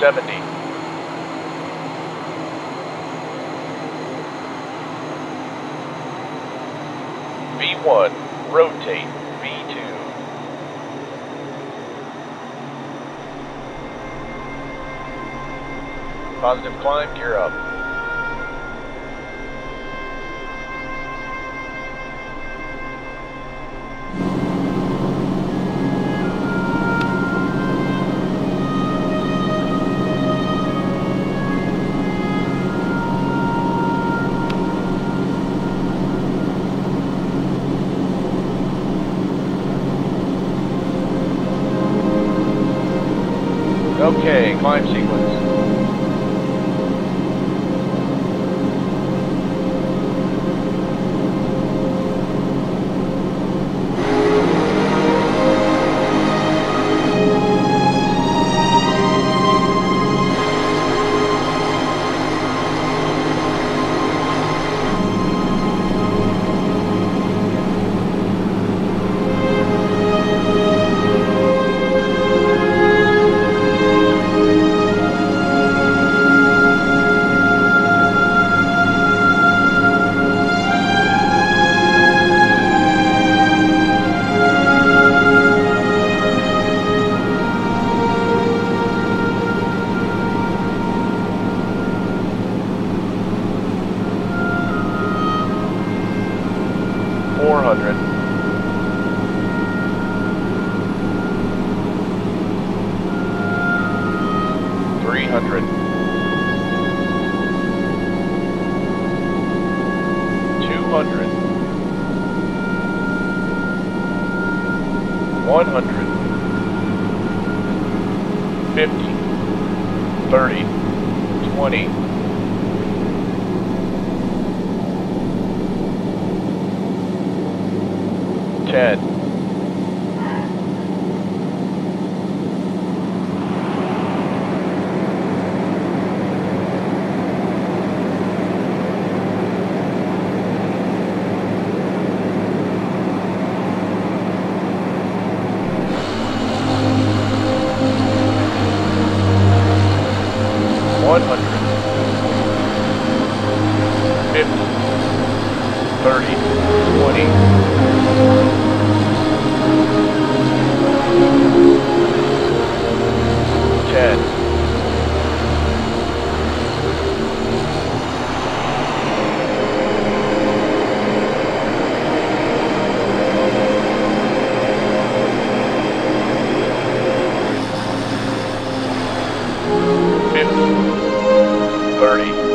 70. V1, rotate, V2. Positive climb, gear up. Okay, climb sequence. Four hundred. Three hundred. Two hundred. One hundred. Fifty. Thirty. Twenty. Ten. learning.